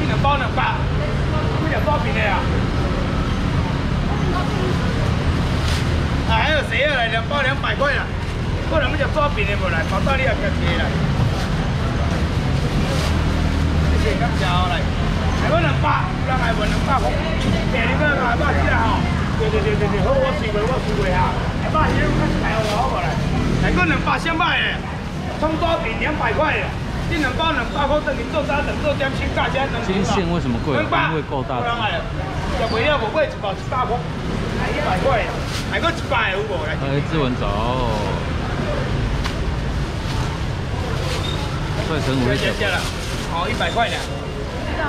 一两包两百，几条抓饼的啊？啊，还有谁要来？两包两百块啦。过来，我们就抓饼的无来，跑到你也别接来。谢谢，感谢来。来我两百，有人来问两百块，便宜个两百几啊？吼。对对对对对，好，我试过，我试过哈。两百几，我开始来我过来。来个两百先卖的，葱抓饼两百块的。这两包两百块，等于做三两做点新价钱，能金线为什么贵？因为够大。要不要我买一包一百块，还一百块，还个一百有无？来，志文走。帅成五谢谢了，好一百块呢，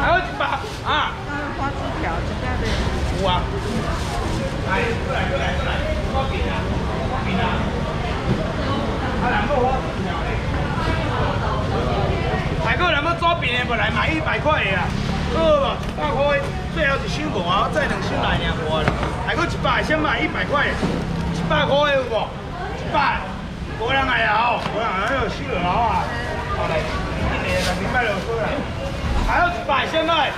还有一百啊。花枝条这边的。有啊。来，过来过来过来，花饼啊，花饼啊。啊，两个。大哥，两个抓饼的，不来买一百块的啊。好不？一百块，最后一箱无啊，再两箱来呢，无啦。大哥一百，先买一百块，一百块有无？一百，无人来啊！无人来，有收了啊！好嘞，一年来明白了，收了。还有一百，先买。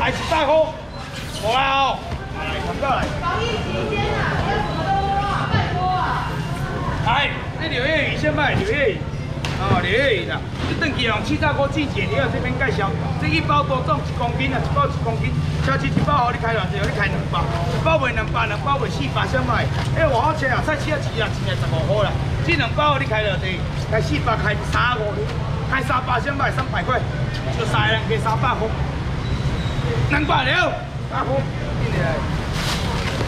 还一百块，无啊哦。来，看过来。来，这柳叶鱼先卖柳叶鱼。哦，柳叶鱼啦，这等期用七炸锅季节，你要这边介绍，这一包多重？一公斤啊，一包一公斤。超市一包，你开偌济？你开两包，一包卖两百，两包卖四百，先卖。哎，我好切啊，菜市啊，钱啊，钱啊，十五块啦。这两包你开偌济？开四百，开三五，开三百先卖三百块，就三人给三百块。两百了，大哥，进来。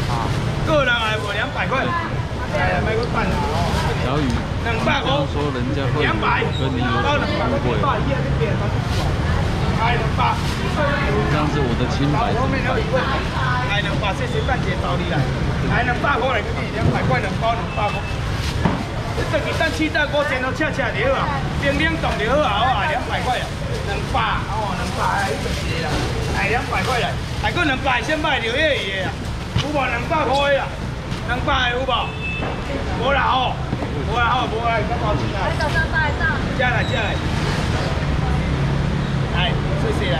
啊，个人来卖两百块。哎呀，卖个半了。小雨，刚说人家会跟你有误会，这样子我的清白后面。还能把这些半截找你来，还能大锅来给你两百块，能包两百块。你这个等七大锅煎到恰恰了啊，冰冷冻就好啊，好啊两百块啊，两百哦，两百一个节啦，哎，两百块来，还个两百先卖六月鱼啊，有无两百块啊？两百有无？无啦哦。无啊，好，无啊，咁多钱啊？喺度上大上。接嚟，接嚟。係，謝謝嚟。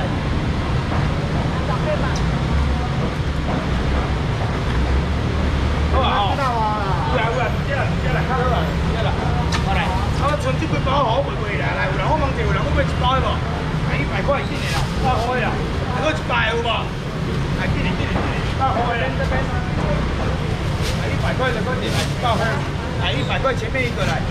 十幾萬。好啊，好。有啊，有啊，接嚟，接嚟，卡好啊，接嚟。好嚟，我存這幾包好，貴貴啦，来，有人我問住，有人我買一包喎，係一百塊先嚟啦，八塊啦，係嗰一百有冇？係，這裡，這裡，這裡，八塊啦，係一百块就嗰啲係八塊。来一百块，前面一个来，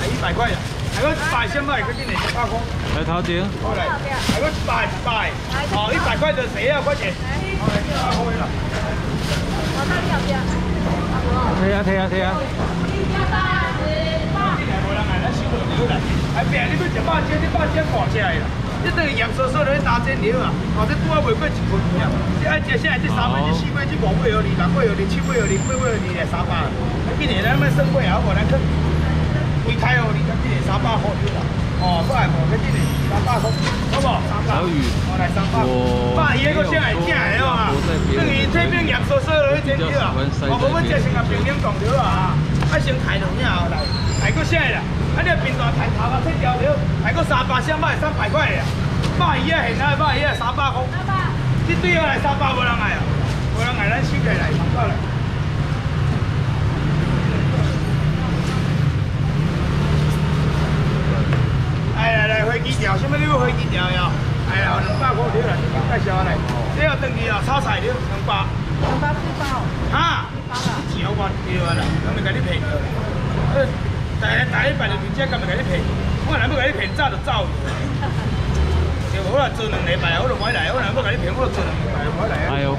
来一百块呀，来个百先卖，跟进你八块。来陶姐，过来，来个百百，好一百块的谁呀？快点，好来八块了。我到你后边。睇下睇下睇下。哎，别你们一百斤，一百斤挂起来了。这等于洋叔叔在打针料啊！哦，这拄啊卖过一捆尔，这爱这现在这三尾、这四尾、这五尾有二、六尾有二、七尾有二、八尾有二，来三百。今年咱们升过啊，无咱去开开哦，你看今年三百块对啦。哦，快无？今年三百块，好不？三百。小雨，我来三百。百一个先来正的嘛，等于这边洋叔叔在针料啊。我无要这先啊，冰冷冻料啊，啊先开两下来，来个先啦。啊！你平台抬头啊，七条条，还个三百箱卖三百块呀，百二啊，现在百二啊，三百块。这对啊来三百无人来啊，无人来咱收起来，来。哎来来，飞机条，什么料飞机条呀？哎呀，两百块条来，介绍来。这要登记啊，炒菜了两百。两百四包。哈？四包啦。只有我对啊啦，我咪给你平了。大家大家办就直接咁咪给你骗，我若要给你骗早就走。就好啦，做两礼拜我就买来，我若要给你骗，我就做两礼拜就买来啊。哎呦，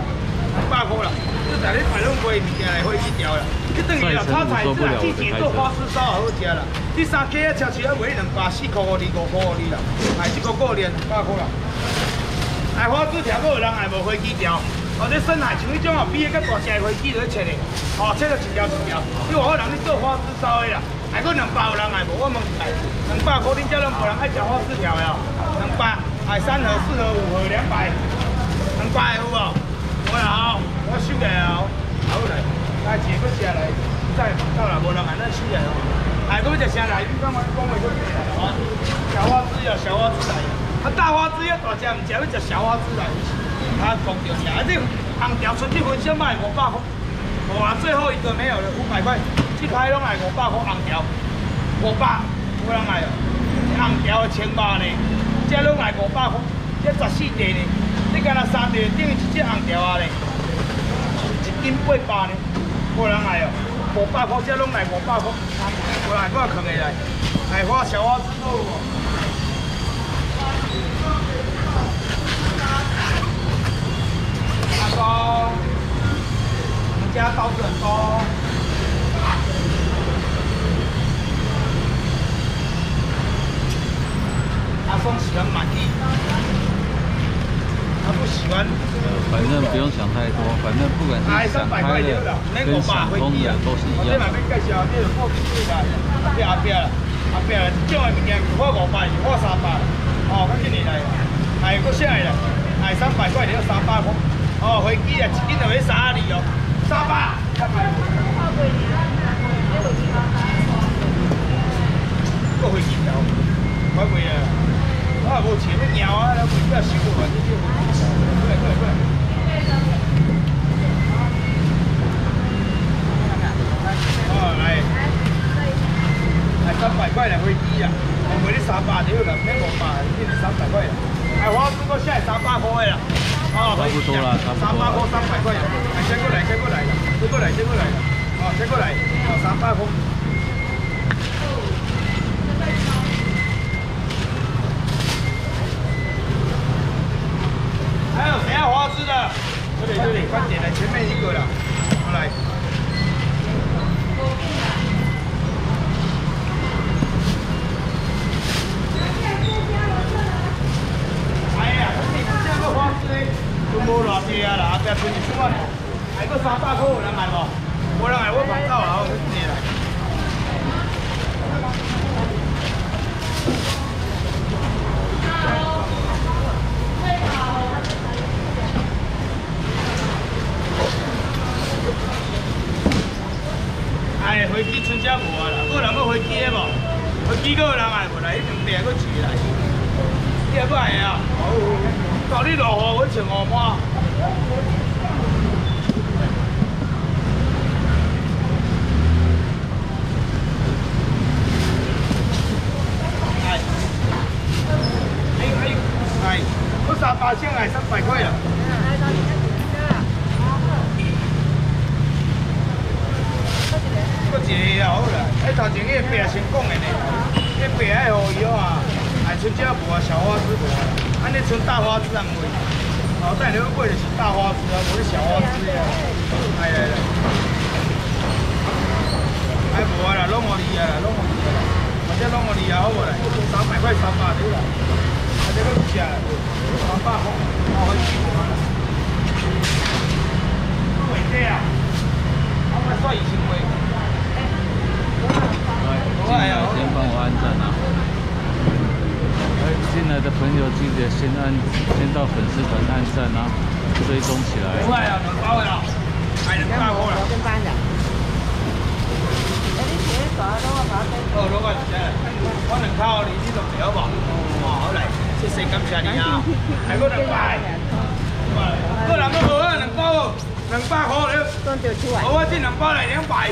百块啦，这大家买拢买物件来飞机条啦。这等于啦，炒菜是啦，之前做花枝烧也好食啦。你三鸡啊，超市啊卖两百四块五二五块五二啦，哎，一个过年百块啦。哎，花枝条有人爱无飞机条，或者深海像迄种啊，比较较大只飞机在切的，哦，切了一条一条。你话可能你做花枝烧的啦。还个两百有人爱无？我问一下，两百可能叫人无人爱吃花枝条呀？两百，哎，三盒、四盒、五盒，两百，两百有无？我来好，我收起来哦，好来，来几个下来，再到。啦，无人按咱死来哦。哎，搁要食啥来？你讲我讲袂出来啊？小花枝啊，小花枝来。啊，大花枝要大只，唔食要食小花枝来。他，讲着吃，啊，这红条出这份小卖五百块，哇，最后一个没有了，五百块，这排拢来五百块红条，五百，有人来哦。红条千八呢，这拢来五百块，这十四地呢，你干那三地等于一只红条啊呢，一斤八百呢，有人来哦，五百块，这拢来五百块，有人我扛下来，来花小花枝豆哦。多，我们家包子很多。阿松喜欢满意，他不喜欢。反正不用想太多，反正不管是想开的跟想通的都是一样。阿伯阿伯啦，阿伯啦，这种的物件我五百，我三百，哦，较紧你来，还搁啥的？还三百块，你要三百块。哦，飞机啊，一斤就要三二哦，三百。个飞机条，快飞啊！我也无钱要鸟啊，飞机啊收啊，这叫飞机。过来过来过来。哦，来，来三百块的飞机啊，我卖你三百条啦，免五百，你三百块。哎，我这个现在三百块啦。差不多了，差不多。三百块，三百块，来，先过来，先过来，先过来，先过来，哦，先过来，哦，三百块。还有谁要花枝的？这里，这里，快点来，前面一个了，过来。无偌济啊啦，后壁剩一撮啊，还佫三百块有人买无？无人买我放走啊，我去借来。哎，飞机春节无啊啦，有人要飞机的无？飞机佫有人买无啦？迄两边佫坐来，你也不爱啊？到你落雨，我穿五半。哎，哎哎哎，我三百千哎，三百块了。搁一个也好啦，哎，头前迄个白先讲的呢，迄白爱互伊啊，哎，春节无啊，小花枝无啊。安尼剩大花枝啊，卖，后带你要买就是大花枝啊，无是小花枝啊。来来来，哎无啊啦，拢互你啊啦，拢互你啊啦，或者拢互你啊，好无啦？三百块三百对啦，啊这个不吃啦，三百块，好可以无啊啦。贵这啊，我们算一千块。来，先帮我按赞啊。进来的朋友记得先按，先到粉丝团按赞啊，追踪起来。快啊，两包了，还两包了。跟班的。能靠你呢度有无？哦，好来，谢谢感谢你啊。两百。过两两百块了。好啊，这两两百，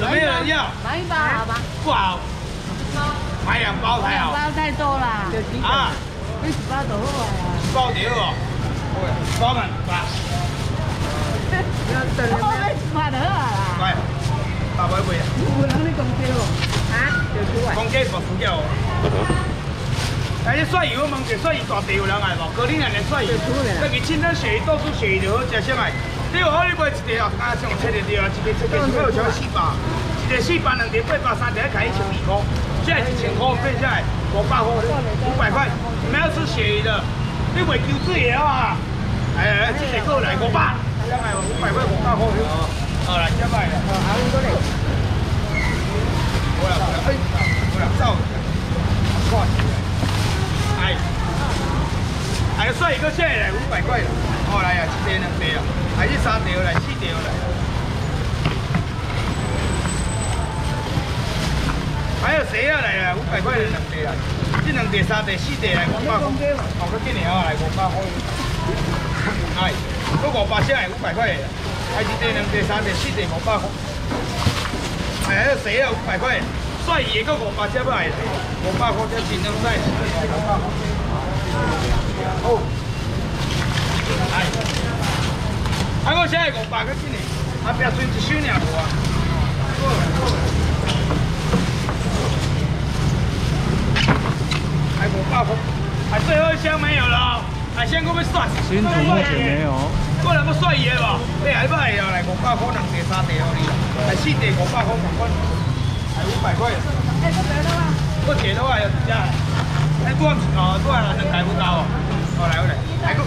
有没有人要？买一包好吧？不好。买两包才好。包太多了。啊，你十包就好啊。包掉哦。包满八。我买十包就好啊。乖，八百块啊。有人你公鸡哦？啊？公鸡不输掉哦。哎，你蒜油问题，蒜油大地有人爱无？高丽人连蒜油。那个清汤鳕鱼、豆腐鳕鱼就好食些卖。你有好你买一条哦，加上七条条，一个一个一个四百，一个四百两条八百，三条开一千二块。现在一千块变下来五百块，五百块。你们要吃鳕鱼的，你会求子也啊？哎哎，这个来五百，加买五百块五百块。好来，加来了。好，过来。过来，哎，过来，走。快。哎。哎，算一个下来五百块了。好来呀，一条两条啊，还是三条来，四条来。个蛇啊来啊，五百块两地啊，这两地、三地、四地来五百块，哦，个今年啊来五百块，哎，个五百只系五百块的，还一地、两地、三地、四地五百块，哎，个蛇啊五百块，帅爷个五百只不系，五百块只真两块，五百块，好，哎，啊个只系五百个今年，啊别存一手尔无五百块，还最后一箱没有了，海鲜可不可以算？新竹目前没有。过来不算爷吧？你还不系哦？来五百块两地三地哦你，来四地五百块五块，还五百块。哎，不给的话，不给的话要加。哎，多哦，多少能抬不高哦？好来，好来，来个。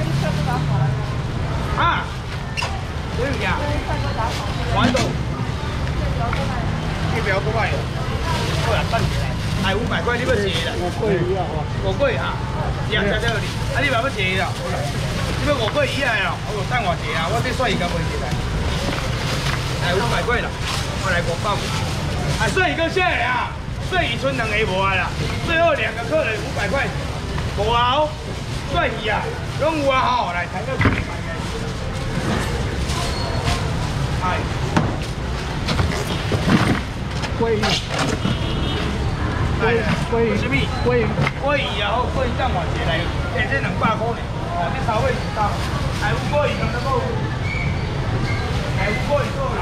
啊？多少钱？快到。一表多块哦。过来站起来。系五百块，你要借啦？五贵以啊，五贵哈，廿只只你，啊你话要借啦？你要五贵以来哦？我等我借啊，我这帅哥袂借来。系五百块啦，我来五百块。啊，帅哥下来啊，帅姨村两个无啊啦，最后两个客人五百块，无啊哦，帅姨啊，拢有啊吼，来谈到几百个。哎，贵。桂桂什么？桂桂鱼啊，好桂鱼蛋换一个来，诶，这两百块呢。哦，这稍微是高，还有桂鱼咁多个，还有桂鱼过来。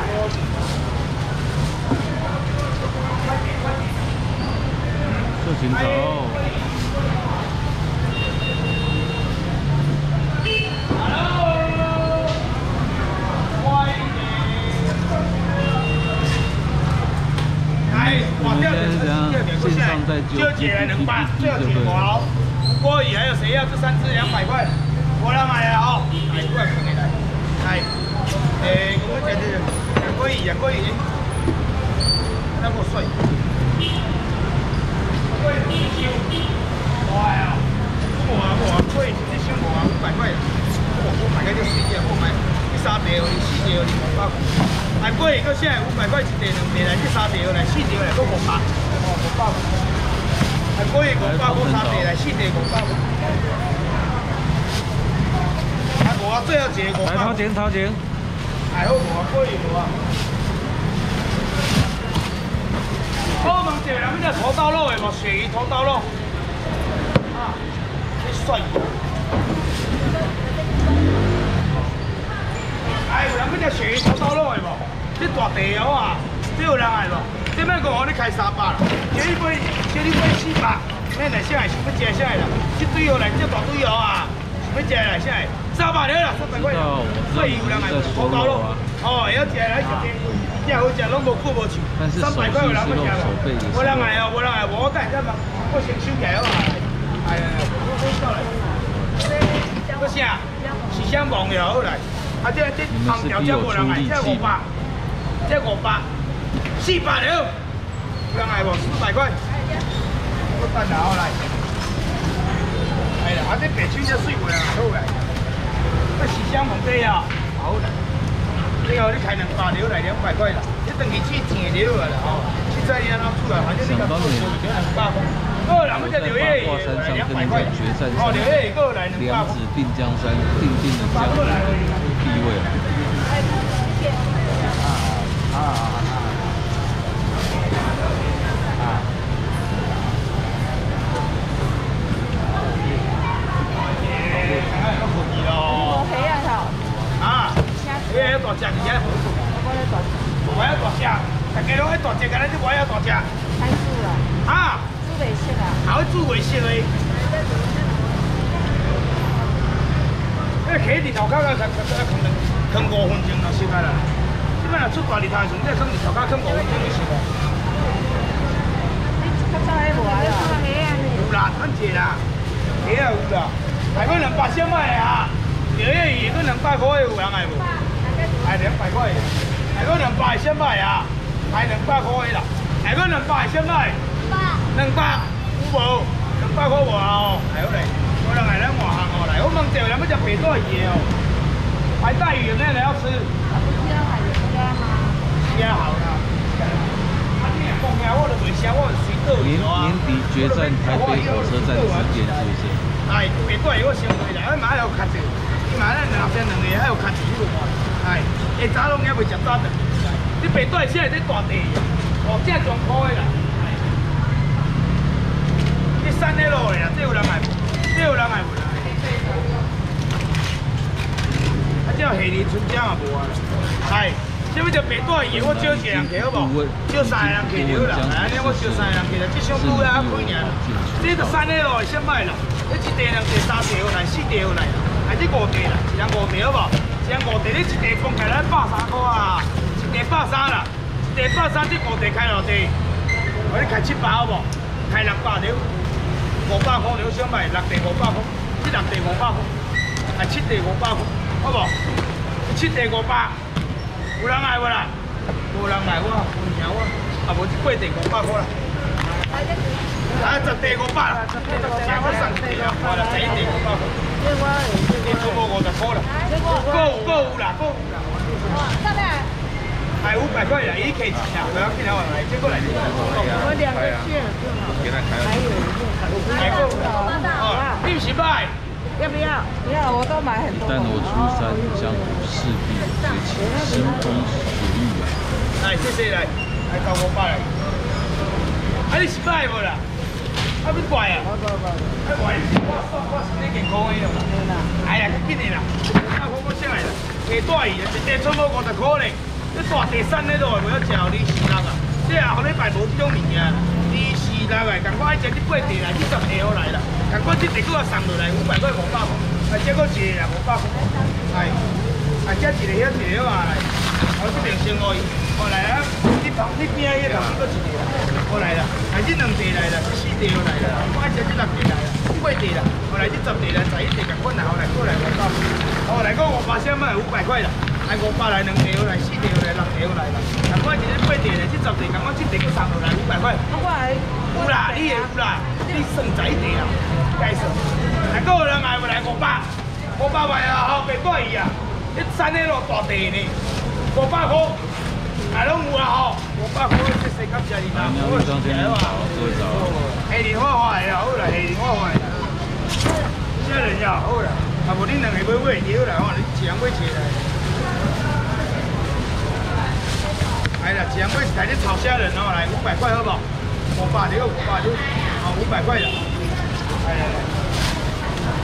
这行走。就解了两百，最后解毛。锅鱼还有谁要？这三只两百块，我来买了哦。来，过来看你来。来，诶，我们这里两锅鱼，两锅鱼，那么帅。锅鱼一箱，哇呀！我啊我啊，锅鱼一箱我啊五百块。我我买个就四只，我买一三条、第四条、第五百。哎，锅鱼个现在五百块一条，两条来，一三条来，四条来，都五百。哦，五百。还可以五百块三地来，四地五百。还无啊，最后一个五百。来掏钱，掏钱。还好无啊，可以无啊。好问一下，人要土豆肉的无？鳕鱼土豆肉。啊，你帅。哎，有人要食鳕鱼土豆肉的无？这大地哦啊，这有人爱无？这边个我你开三百啦，这一杯这一杯四百，咩来啥来想要食啥啦？这堆哦来，这大堆哦啊，想要食来啥？三百了啦，三百块。所以有人来土豆咯，哦，要食来食点贵，这好食拢无过无去。三百块有人要食咯，无人来哦，无人来，我等下嘛，我先收起来哦。哎呀，我先过来。这啥？是香网友来，啊这这空调这无人来，这五百，这五百。四百了，刚来无？四百块，我等下我来。哎呀，啊这白青这水过啊，好个，这是香红底啊，好后你开两百了来两百块啦，你等于去钱了了哦。现在你安怎做啊？反正你讲做做就两百块。个人这柳叶来两百块，哦，刘烨一个来两百两子定江山，定定的江地位啊。啊啊！你要大只，你要好做。我要大只，大家拢爱大只，干那就我要大只。太煮了。啊。煮袂熟啊。还会煮袂熟嘞。那起日头壳个，才才才可能坑五分钟就熟开啦。你摆若出大日头时，你坑日头壳坑五分钟就熟了。你较早迄无啊？有啦，很济啦，起啊有啦，还可两百先卖啊，钓个鱼可两百块有人爱无？还两百块，还个两百先卖啊，还两百块啦，还个两百先卖，两百有无？两百块无啊？还有嘞，我两个咱外行哦，来，我问这两要只白带鱼哦，还带鱼呢，你要吃？不要海鲜吗？鲜好啦，啊你讲呀，我都未吃，我随倒年年底决战台北火车站之间，是不是？哎，别怪我先回来，哎妈还要卡住，你妈咱两边两个还要卡住，哎，下早拢也未食早的，你别怪现在在大地，哦，这状况的啦。你山的路的啦，这有人来，这有人来不啦？啊，这下年春江也无啊，哎。这要就白带鱼，我招一个人去好不？招三个人去就好啦。来，你我招三个人去啦，这箱拄啊开尔。这个三个路先卖啦，你一地两地三地来，四地来，还是五地啦？一人五地好不？一人五地，你一地公开咱百三块啊，一地百三啦，一地百三，这五地开偌地？我你开七百好不？开六百了，五百块条先卖，六地五百块，这六地五百块，还七地五百块，好不？七地五百。有人爱无啦？无人爱我，唔听我，啊无八地五百块啦。啊，十地五百啦，十地五百，我十地啦，我啦，十地五百块。你全部五十块啦。够有够有啦，够有啦。上面。系五百块啦，已经开钱啦，不要紧啦，我来，接过来。我两个券。还有一个，还够哦，六十块。要不要？不要，我都买很多。但我出山，江湖势必崛起，腥风血雨啊！来，谢谢来，来交我百来。啊，你是买无啦？啊，不怪啊？不不不，啊怪，我我我是你健康的啦。哎呀，紧的啦，啊，我我上来啦，加大啊，一地差不多五十块嘞。你大地山那度，不要吃你是那个，这下后礼拜无这种物件。你是那个，赶快一只你八地来，你十地好来啦。赶快这地给我送落来，五百块五百块，啊，这个一个啦五百块，哎，啊，这一个遐一个啊来，我这边先我，我来啊，你旁你边迄个这个一个，我来啦，啊，这两地来啦，这四地来啦，我这这六地来啦，八地啦，我来这十地来，十一地赶快拿后来过来五百，我来讲五百先卖五百块啦，来五百来两地来，四地来，六地来啦，赶快这八地来，这十地赶快这地给送落来五百块，有啦，你也有啦，你算十一地啦。介绍，来个人来不来五百，五百块啊，好别怪伊啊！你山那路大地呢，五百块，还拢有啊吼，五百块这世界这里啦，我是来哇，下年花花的好啦，下年花花的，这人呀好啦，啊无恁两个买买条啦，我你一人买一个。来啦，一人买一台你炒虾仁哦，来五百块好不好？五百条，五百条，好五百块的。哎，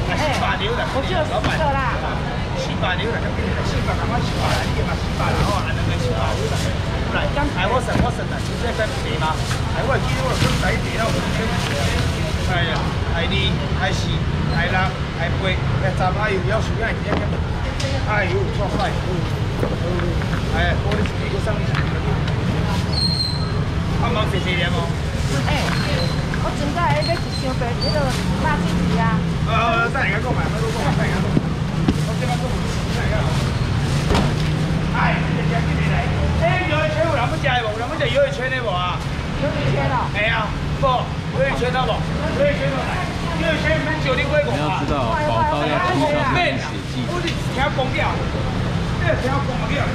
四百牛啦，老板，四百牛啦，咁边四百咁四百啦，你嘛四百啦，哦，两个四百牛啦，来，系我神我神啦，直接跟地嘛，系我记得我跟仔地啦，我跟系啊，系二，系四，系六，系八，系十，哎呦，要数下，一、二、哎呦，错晒，哎，我哋自己个生意，啱啱谢谢你冇？哎。我正在迄个一箱白，迄个辣子鱼啊。呃，等下购买，买多讲买，等下讲。我这边讲，等下讲。哎，这这这来。哎，鱿鱼圈有人要食的无？有人要食鱿鱼圈的无啊？鱿鱼圈哦。系啊，不，鱿鱼圈到无？鱿鱼圈到来。鱿鱼圈免九零几五啊。你要知道，宝刀要经常练血技。我是听讲了，你听讲了，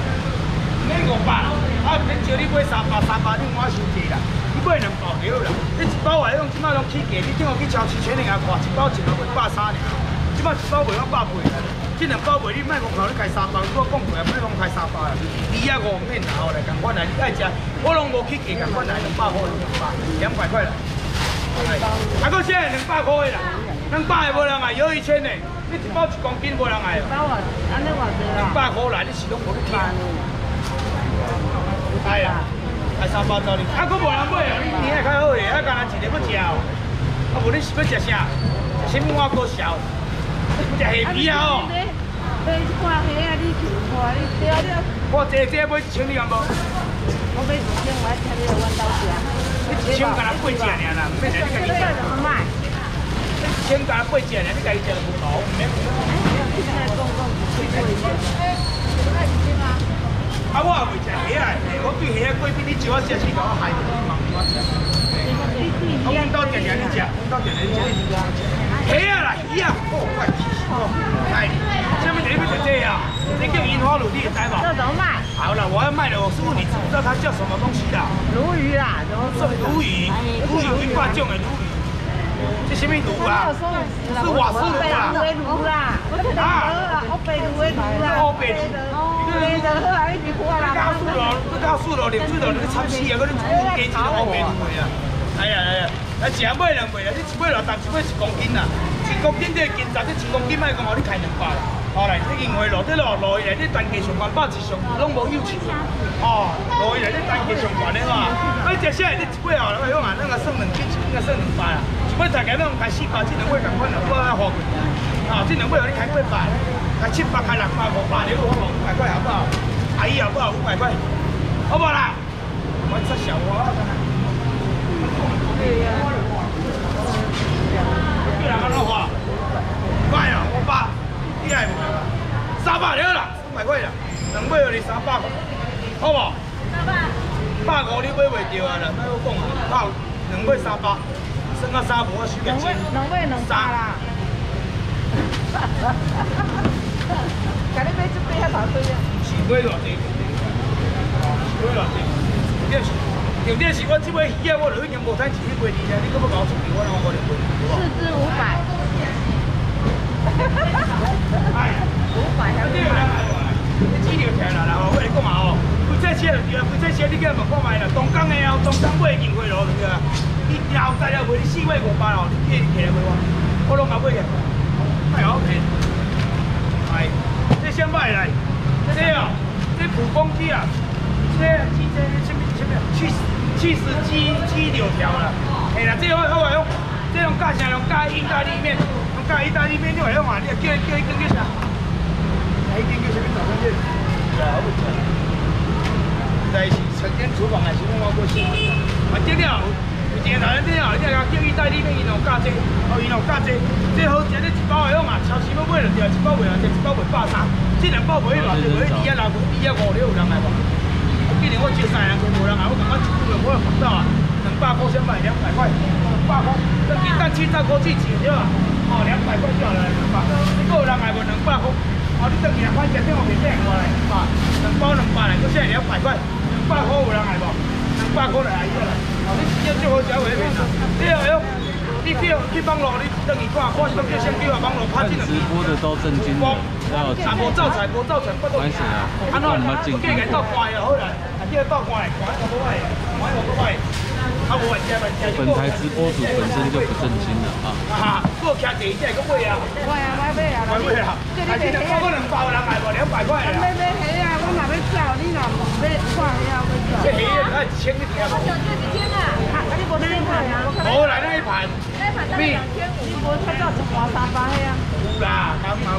免五百，啊，免九零几三百，三百你我收钱啦。买两包对啦，你一包来用，即摆拢起价，你正好去超市全年啊看，一包一包卖百三尔，即摆一包卖到百八啦。这两包卖你卖讲靠你开三包，我讲过啊，卖讲开三包啦。二啊五免后来，共款来，你爱食，我拢无起价，共款来两百块，两百，两百块啦。啊，个现在两百块啦，两百的无人爱，有一千的，你一包一公斤无人爱。包啊，安尼偌济啦？两百块来，你是拢无去听。哎呀。还三百多哩，啊，佫无人买啊！你年还较好哩，啊，干那一日要食哦。啊，无你是要食啥？食什么碗糕烧？食虾皮啊哦。买一罐虾啊，你去看，你对啊对啊。我这这买一千你敢无？我买一千，我还听你来阮兜食。你一千干那八只尔啦，唔免来你家己食。一千干那八只尔，你家己食就无够，唔免。现在讲讲最贵一点。啊，我也未食虾啊！我对虾贵，比你少我食是讲我害你嘛，我食。我阮兜定定你食，阮兜定定你食。虾啊啦，鱼啊，哦，快！哎，什么地方要食这啊？你叫樱花卤，你吗？这怎么卖？好了，我要卖了，我师傅你知不知道它叫什么东西的？鲈鱼啦，什么是鲈鱼，鲈鱼有一挂种的鲈鱼。这什么鲈啊？是瓦斯炉啊。啊，乌贝鲈的鲈啦。乌贝鲈。贝的好啊，一直看啦。高速咯，你高速咯，连水咯，你插死啊！嗰啲加钱乌贝鲈啊！哎呀哎呀，啊，一买两买啊，你一买偌重，一买一公斤啊，一公斤这斤十，一公斤卖讲我你开两百啦。好来，这因为落这落落来，这单价上悬，百之上拢无有钱。哦，落来这单价上悬的嘛。啊，接下来你一买后，我讲啊，咱个算两斤，一斤个算两百啦。一买大概拢开四百，这两买共款两百啊，好贵。啊，这两买你开八百，开七百，开六百，五百，你好不好？五百块好不好？阿姨好不好？五百块，好不好啦？我吃小我。对呀。对啦，安怎花？快啊，五百。厉害不？三百了啦，五百块啦，两买就你三百块，好不？三百。百五你买袂着啊啦，莫我讲啊，百两买三百，算到三无我输个钱。两买两百啦。哈哈哈哈哈！甲你买这杯还大堆啊？是买偌济？是买偌济？重点是，重点是我这尾鱼啊，我已经无赚钱去买你了，你搁要甲我出钱，我哪有可能买？四只五百。五百还对啦，你资料听啦，然后我跟你讲嘛哦，规这车就对啊，规这车你叫问看卖啦，东港的哦，东港买进货咯，对啊，你后在了卖你四百五百哦，你起起来卖我，我拢甲买去，太好骗，这先卖来，这哦，这普丰鸡啊，这鸡这什么什么去去死鸡鸡柳条啦，哎啦，这好好用，这种价钱用加意大利面。加意大利面你话用啊？你叫叫伊根叫啥？一根叫什么早餐店？啊，我不知。在是晨间厨房还是我过去？啊，这了，有一个早餐店哦，你讲叫意大利面，伊有加这，哦，伊有加这，这好食，你一包的用啊，超市要买就对，一包卖啊，一包卖百三，这两包卖偌济？卖二啊六，二啊五六有人来无？今年我接三人，都无人来，我感觉一个月我要烦到啊，两百块先卖两百块，两百块，这鸡蛋七十块去钱对吧？哦，两百块就好了，两百。你个人来无两百块，哦，你等下番茄电话给电过来，两两包两百来，搁现在两百块，两百块有人来不？两百块来阿姨啦。哦，你要最好交回面啦。你哦哟，你去去网络，你等于看，看什么叫先叫网络拍进来。直播的都震惊了，要啊，无造财，无造财，不都？关系啊，安怎？我叫伊倒关啊，好。本台直播主本身就不正经了啊！哈，我骑第一只个买啊！买啊，买买啊！买买啊！可能包人卖无两百块啊！买买虾啊！我若要叫你若看虾，我叫。这虾啊，一千一条。我就这一千啊！啊，你无那一盘啊？无来那一盘。那一盘才两千五，你无看到一盘三百虾啊？有啦，刚买有。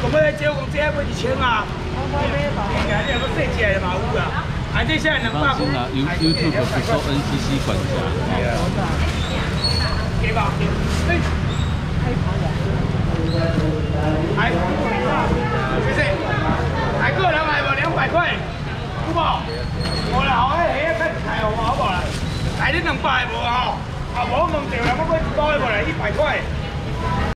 咁要招工这买一千啊？我买买吧。你看你有个细只的嘛有啦。啊，这现在能挂。放心啦，YouTube 不受 NCC 管辖。给吧，哎，哎，谢谢。还个两百不？两百块，好不好？好啦，好，哎，下个太好好不好？来你两百无吼？啊，无问掉啦，我买一包的过来，一百块。